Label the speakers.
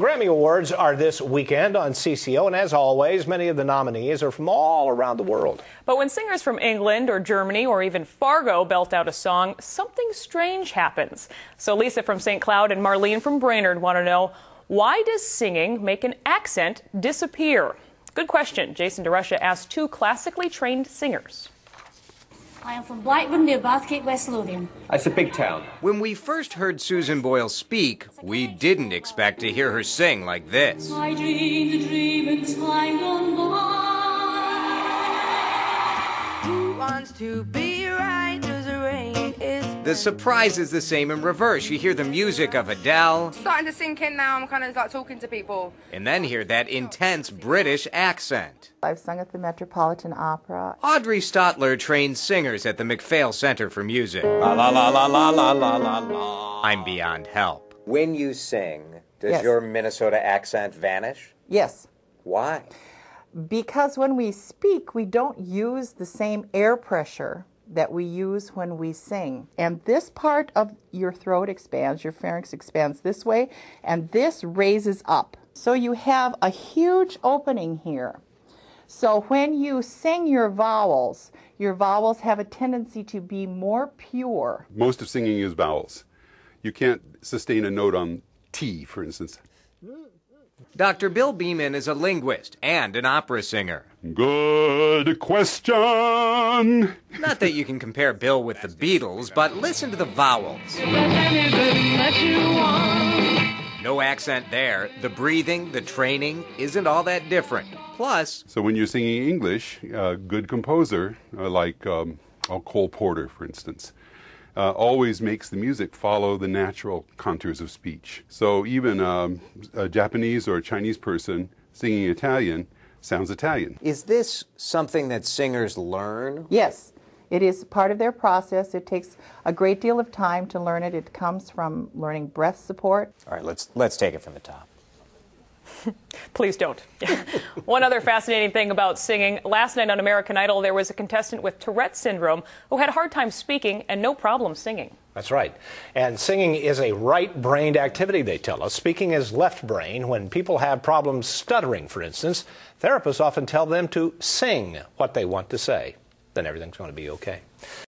Speaker 1: Grammy Awards are this weekend on CCO, and as always, many of the nominees are from all around the world.
Speaker 2: But when singers from England or Germany or even Fargo belt out a song, something strange happens. So Lisa from St. Cloud and Marlene from Brainerd want to know why does singing make an accent disappear? Good question. Jason DeRusha asked two classically trained singers.
Speaker 3: I am from Blackburn near Bathgate, West Lothian.
Speaker 4: It's a big town.
Speaker 5: When we first heard Susan Boyle speak, we didn't expect to hear her sing like this.
Speaker 3: I dreamed a dream in time gone by.
Speaker 6: Who wants to be right?
Speaker 5: The surprise is the same in reverse. You hear the music of Adele,
Speaker 7: starting to sink in now. I'm kind of like talking to people.
Speaker 5: and then hear that intense British accent.
Speaker 8: I've sung at the Metropolitan Opera.
Speaker 5: Audrey Stottler trains singers at the MacPhail Center for Music.
Speaker 4: La la la la la la la la la.
Speaker 5: I'm beyond help.
Speaker 9: When you sing, does
Speaker 8: Yes.
Speaker 9: your Minnesota accent vanish?
Speaker 8: Yes,
Speaker 9: Why?
Speaker 8: because when we speak, we don't use the same air pressure that we use when we sing. And this part of your throat expands, your pharynx expands this way, and this raises up. So you have a huge opening here. So when you sing your vowels, your vowels have a tendency to be more pure.
Speaker 10: Most of singing is vowels. You can't sustain a note on T, for instance.
Speaker 5: Dr. Bill Beeman is a linguist and an opera singer.
Speaker 10: Good question.
Speaker 5: Not that you can compare Bill with the Beatles, but listen to the vowels. No accent there. The breathing, the training isn't all that different. Plus,
Speaker 10: So when you're singing English, a good composer, uh, like um, Cole Porter, for instance, uh, always makes the music follow the natural contours of speech. So even um, a Japanese or a Chinese person singing Italian sounds Italian.
Speaker 9: Is this something that singers learn?
Speaker 8: Yes, it is part of their process. It takes a great deal of time to learn it. It comes from learning breath support.
Speaker 9: All right, let's let's take it from the top.
Speaker 2: Please don't. One other fascinating thing about singing last night on American Idol, there was a contestant with Tourette syndrome who had a hard time speaking and no problem singing.
Speaker 1: That's right. And singing is a right brained activity, they tell us. Speaking is left brain. When people have problems stuttering, for instance, therapists often tell them to sing what they want to say. Then everything's going to be okay.